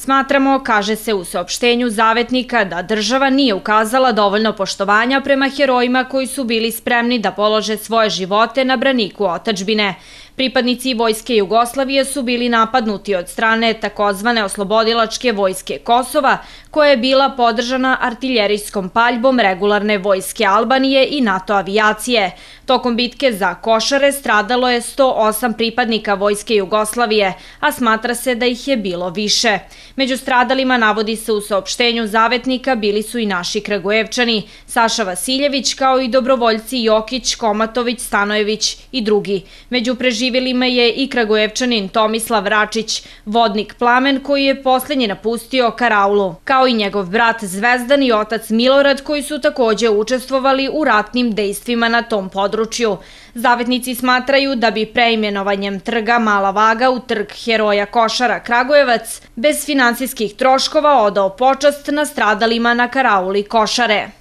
Smatramo, kaže se u saopštenju zavetnika, da država nije ukazala dovoljno poštovanja prema herojima koji su bili spremni da polože svoje živote na braniku otačbine. Pripadnici Vojske Jugoslavije su bili napadnuti od strane takozvane oslobodilačke Vojske Kosova, koja je bila podržana artiljerijskom paljbom regularne Vojske Albanije i NATO avijacije. Tokom bitke za Košare stradalo je 108 pripadnika Vojske Jugoslavije, a smatra se da ih je bilo više. Među stradalima navodi se u saopštenju zavetnika bili su i naši Kragujevčani, Saša Vasiljević kao i dobrovoljci Jokić, Komatović, Stanojević i drugi. Među preživjelima je i Kragujevčanin Tomislav Račić, vodnik Plamen koji je posljednji napustio Karaulu, kao i njegov brat Zvezdan i otac Milorad koji su takođe učestvovali u ratnim dejstvima na tom području. Zavetnici smatraju da bi preimenovanjem trga Mala Vaga u trg heroja Košara Kragujevac bez financijskih troškova odao počast na stradalima na Karauli Košare.